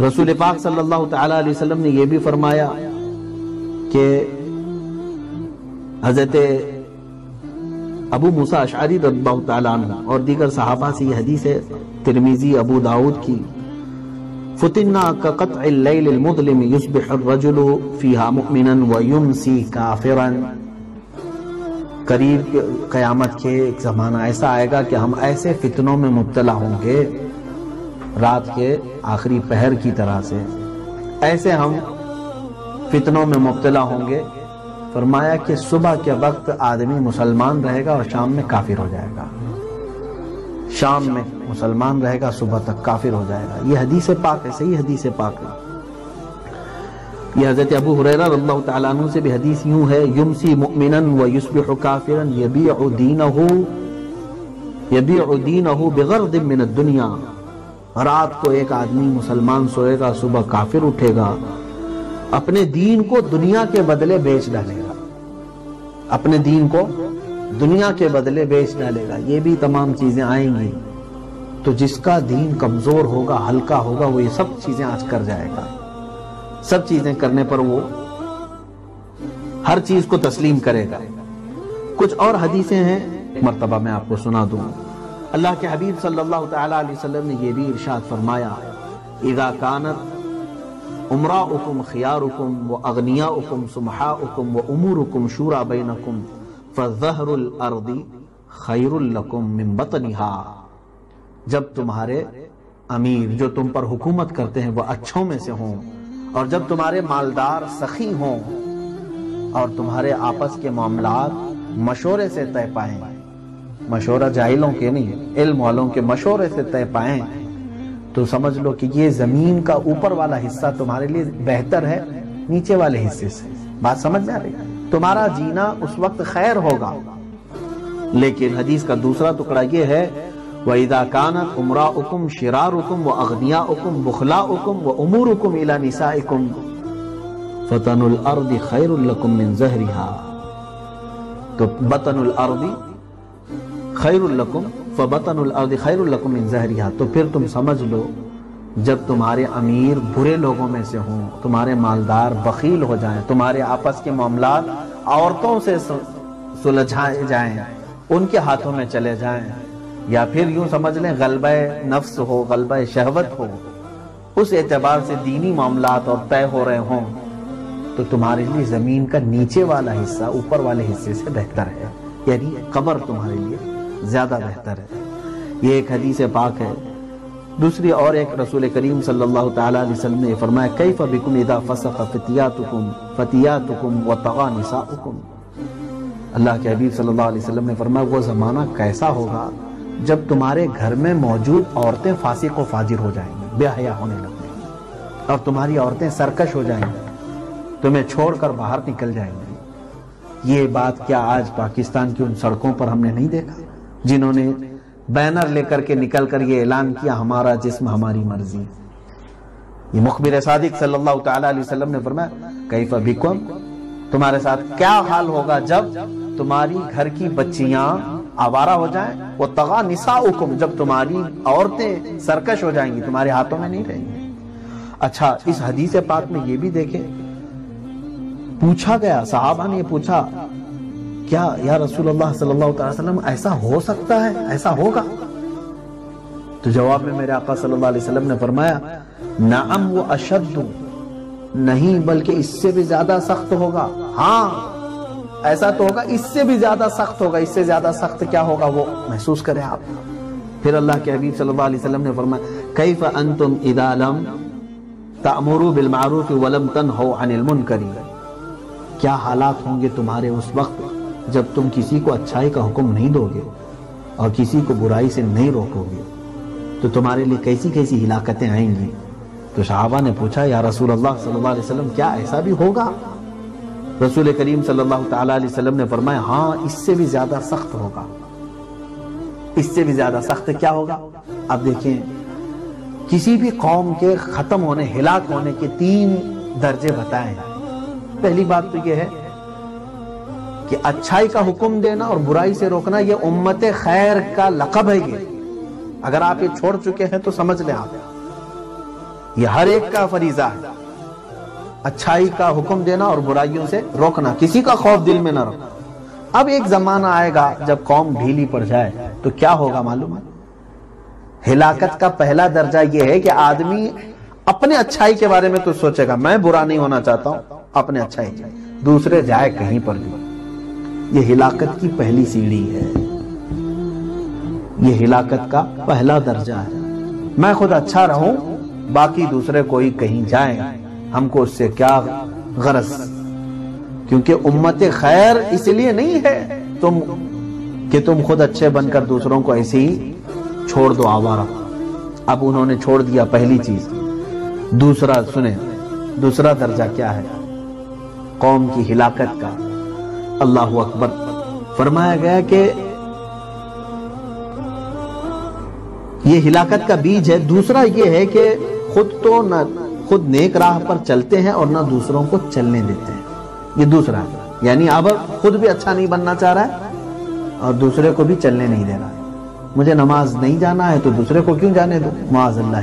रसूल पाक सल्लल्लाहु अलैहि वसल्लम ने यह भी फरमाया कि हज़रत अबू मूसा अशारी और दीगर सहाबा से यह हदीस है, तिरमिजी, अबू दाऊद की, फुतिन्ना का कतम युसबिहरजुलु फीहा मुमिनन व युमसी काफिरन। करीब कयामत के एक जमाना ऐसा आएगा कि हम ऐसे फितनों में मुब्तला होंगे रात के आखिरी पहर की तरह से। ऐसे हम फितनों में मुब्तला होंगे। फरमाया कि सुबह के वक्त आदमी मुसलमान रहेगा और शाम में काफिर हो जाएगा। शाम में मुसलमान रहेगा, सुबह तक काफिर हो जाएगा। ये हदीस पाक है, सही हदीस पाक है। ये हज़रत अबू हुरैरा रल्लाहु तआला अन्हु से भी हदीस यूँ है, युमसी मुमिनन व युस्बिहु काफिरन यबीउ दीनहु यबीउ दीनहु बिगर्द मिन दुनिया। रात को एक आदमी मुसलमान सोएगा, सुबह काफिर उठेगा, अपने दीन को दुनिया के बदले बेच डालेगा। अपने दीन को दुनिया के बदले बेच डालेगा। ये भी तमाम चीज़ें आएँगी। तो जिसका दीन कमज़ोर होगा, हल्का होगा, वो ये सब चीज़ें आज कर जाएगा। सब चीज़ें करने पर वो हर चीज़ को तस्लीम करेगा। कुछ और हदीसें हैं। मरतबा मैं आपको सुना दूँ। अल्लाह के हबीब सल्लल्लाहु अलैहि वसल्लम ने यह भी इरशाद फरमाया इदा कानत उमरा उकुम खियारुकुम व अगनिया उकुम सुमहा उकुम व उमूर उकुम शूरा बैनकुम फजहरुल अर्दी खैरुल लकुम मिन बतनिहा। जब तुम्हारे अमीर जो तुम पर हुकूमत करते हैं वह अच्छों में से हों, और जब तुम्हारे मालदार सखी हों, और तुम्हारे आपस के मामला मशोरे से तय पाए मशोरा जाहिलों के नहीं, इल्म वालों के मशोरे से तय पाए तो समझ लो कि ये ज़मीन का ऊपर वाला हिस्सा तुम्हारे लिए बेहतर है, नीचे वाले हिस्से से। बात समझ में आ रही? तुम्हारा जीना उस वक्त खैर होगा। लेकिन हदीस का दूसरा टुकड़ा ये है वईदा कानत उमरा उकुम शिरार उकुम व अगनिया उकुम बुखला उकुम व उमूर उकुम इला निसा उकुम फतनुल अर्दी खैरुल्लकुम मिन जहरिहा। तो बतनुल अर्दी अर्दी खैरुल्लकुम मिन जहरिहा। तो फिर तुम समझ लो, जब तुम्हारे अमीर बुरे लोगों में से हों, तुम्हारे मालदार बकील हो जाएँ, तुम्हारे आपस के मामला औरतों से सुलझाए जाएँ, उनके हाथों में चले जाएँ, या फिर यूँ समझ लें, गलबा नफ्स हो, गलबा शहवत हो, उस एतबार से दीनी मामला और तय हो रहे हों तो तुम्हारे लिए ज़मीन का नीचे वाला हिस्सा, ऊपर वाले हिस्से से बेहतर है। यानी कबर तुम्हारे लिए ज़्यादा बेहतर है। ये एक हदीस पाक है। दूसरी और एक रसूल करीम सल्लल्लाहु अलैहि वसल्लम ने फरमाया कई फबिकुम इदा फसख फतियातुकुम फतियातुकुम व तगा निसाउकुम। अल्लाह के हबीब सल्लल्लाहु अलैहि वसल्लम ने फरमाया, वो जमाना कैसा होगा जब तुम्हारे घर में मौजूद औरतें फांसी को फाजिर हो जाएँगी, बेहया होने लगेंगी और तुम्हारी औरतें सरकश हो जाएँगी, तुम्हें छोड़कर बाहर निकल जाएँगी। ये बात क्या आज पाकिस्तान की उन सड़कों पर हमने नहीं देखा? जिन्होंने बैनर लेकर के निकल कर ये ऐलान किया, हमारा जिस्म, हमारी मर्ज़ी। ये मुखबिर सादिक सल्लल्लाहु अलैहि वसल्लम ने फरमाया, कैफ बिकुम तुम्हारे साथ क्या हाल होगा जब तुम्हारी घर की बच्चियाँ आवारा हो जाएँ? वो तगा निसा जब तुम्हारी औरतें सरकश हो जाएँगी, तुम्हारे हाथों में नहीं रहेंगी। अच्छा इस हदीस पाक में ये भी देखें, पूछा गया, साहबा ने पूछा क्या या रसूलुल्लाह सल्लल्लाहु अलैहि वसल्लम ऐसा हो सकता है? ऐसा होगा? तो जवाब में मेरे आका सल्लल्लाहु अलैहि वसल्लम ने फरमाया, नाम वो अशद नहीं, बल्कि इससे भी ज़्यादा सख्त होगा। हाँ ऐसा तो होगा, इससे भी ज़्यादा सख्त होगा। इससे ज़्यादा सख्त क्या होगा वो महसूस करें आप। फिर अल्लाह के हबीब सल्लल्लाहु अलैहि वसल्लम ने फरमाया, कैफ अंतुम इदालम तामुरु बिल मारूफ वलम तनहु अनिल मुनकरी? क्या हालात होंगे तुम्हारे उस वक्त? जब तुम किसी को अच्छाई का हुक्म नहीं दोगे और किसी को बुराई से नहीं रोकोगे तो तुम्हारे लिए कैसी कैसी हिलाकतें आएँगी? तो साहबा ने पूछा, या रसूल अल्लाह सल्लल्लाहु अलैहि वसल्लम, क्या ऐसा भी होगा? रसूल करीम सल्लल्लाहु अलैहि वसल्लम ने फरमाया हाँ इससे भी ज़्यादा सख्त होगा। इससे भी ज़्यादा सख्त क्या होगा? अब देखें किसी भी कौम के खत्म होने, हिलाक होने के तीन दर्जे बताए। पहली बात तो यह है कि अच्छाई का हुक्म देना और बुराई से रोकना यह उम्मत खैर का लकब है ये। अगर आप ये छोड़ चुके हैं तो समझ लें आप। ये हर एक का फरीजा है। अच्छाई का हुक्म देना और बुराइयों से रोकना, किसी का खौफ दिल में ना रखना अब एक जमाना आएगा, जब कौम ढीली पड़ जाए तो क्या होगा मालूम है? हिलाकत का पहला दर्जा यह है कि आदमी अपने अच्छाई के बारे में तो सोचेगा, मैं बुरा नहीं होना चाहता हूँ, अपने अच्छाई। दूसरे जाए कहीं पर भी। ये हिलाकत की पहली सीढ़ी है। यह हिलाकत का पहला दर्जा है। मैं खुद अच्छा रहूँ, बाकी दूसरे कोई कहीं जाए, हमको उससे क्या गरज? क्योंकि उम्मत खैर इसलिए नहीं है तुम, कि तुम खुद अच्छे बनकर दूसरों को ऐसे ही छोड़ दो आवारा। अब उन्होंने छोड़ दिया पहली चीज़। दूसरा, सुने, दूसरा दर्जा क्या है? कौम की हिलाकत का। अल्लाह अकबर। फरमाया गया कि ये हिलाकत का बीज है। दूसरा ये है कि खुद तो न, खुद नेक राह पर चलते हैं और ना दूसरों को चलने देते हैं। ये दूसरा है। यानी अब खुद भी अच्छा नहीं बनना चाह रहा है और दूसरे को भी चलने नहीं दे रहा है। मुझे नमाज़ नहीं जाना है तो दूसरे को क्यों जाने दो? माज अल्लाह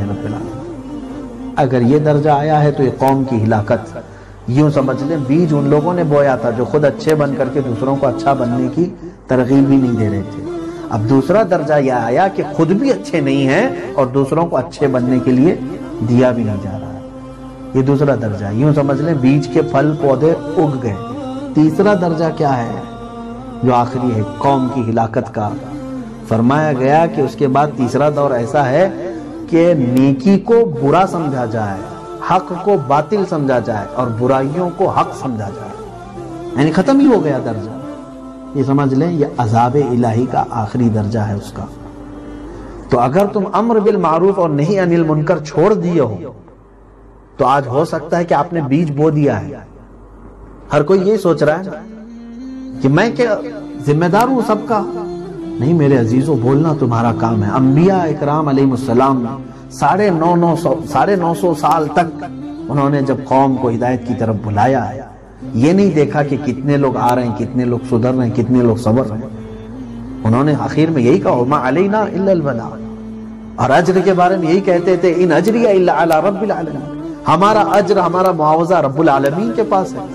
अगर ये दर्जा आया है तो ये कौम की हिलाकत। यूँ समझ लें, बीज उन लोगों ने बोया था जो खुद अच्छे बन करके दूसरों को अच्छा बनने की तरगीब भी नहीं दे रहे थे। अब दूसरा दर्जा यह आया कि खुद भी अच्छे नहीं हैं और दूसरों को अच्छे बनने के लिए दिया भी नहीं जा रहा है। ये दूसरा दर्जा, यूँ समझ लें, बीज के फल पौधे उग गए। तीसरा दर्जा क्या है? जो आखिरी है, कौम की हिलाकत का। फरमाया गया कि उसके बाद तीसरा दौर ऐसा है कि नेकी को बुरा समझा जाए। हक को बातिल समझा जाए और बुराइयों को हक समझा जाए। यानी खत्म ही हो गया दर्जा। ये समझ लें, ये अजाब इलाही का आखिरी दर्जा है उसका। तो अगर तुम अम्र बिल मारूफ और नहीं अनिल मुनकर छोड़ दिए हो तो आज हो सकता है कि आपने बीज बो दिया है। हर कोई ये सोच रहा है कि मैं क्या जिम्मेदार हूँ सबका? नहीं, मेरे अजीजों, बोलना तुम्हारा काम है। अम्बिया इकराम सलाम साढ़े नौ नौ सौ, साढ़े नौ सौ साल तक उन्होंने जब कौम को हिदायत की तरफ़ बुलाया है ये नहीं देखा कि कितने लोग आ रहे हैं, कितने लोग सुधर रहे हैं, कितने लोग सबर रहे हैं। उन्होंने आखिर में यही कहा अली ना इल्लल्ला और अजर के बारे में यही कहते थे, इन अजरिया रब्बिल हमारा अजर, हमारा मुआवजा रब्बुल आलमीन के पास है।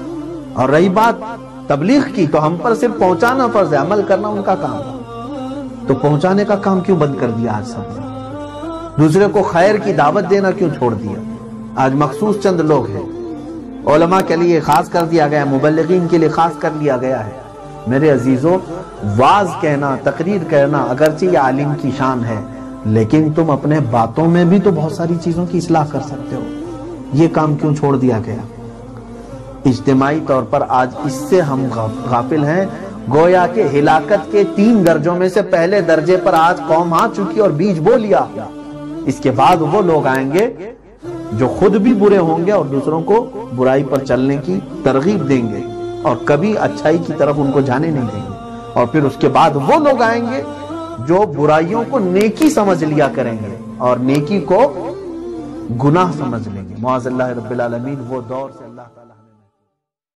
और रही बात तबलीग की तो हम पर सिर्फ़ पहुंचाना फ़र्ज़ है, अमल करना उनका काम है। तो पहुँचाने का काम क्यों बंद कर दिया आज सब दूसरे को खैर की दावत देना क्यों छोड़ दिया? आज मखसूस चंद लोग हैं। ओलमा के लिए खास कर दिया गया मुबलगिन के लिए खास कर लिया गया है। मेरे अजीजों, वाज कहना, तकरीर कहना अगरचे ये आलिम की शान है। लेकिन तुम अपने बातों में भी तो बहुत सारी चीज़ों की इसलाह कर सकते हो। ये काम क्यों छोड़ दिया गया? इज्तमाही तौर पर आज इससे हम गाफिल हैं। गोया के हिलाकत के तीन दर्जों में से पहले दर्जे पर आज कौम आ चुकी और बीज बो लिया। इसके बाद वो लोग आएँगे जो खुद भी बुरे होंगे और दूसरों को बुराई पर चलने की तरगीब देंगे और कभी अच्छाई की तरफ़ उनको जाने नहीं देंगे। और फिर उसके बाद वो लोग आएँगे जो बुराइयों को नेकी समझ लिया करेंगे और नेकी को गुनाह समझ लेंगे। मुआजल्ला रबालमीन वो दौर से अल्लाह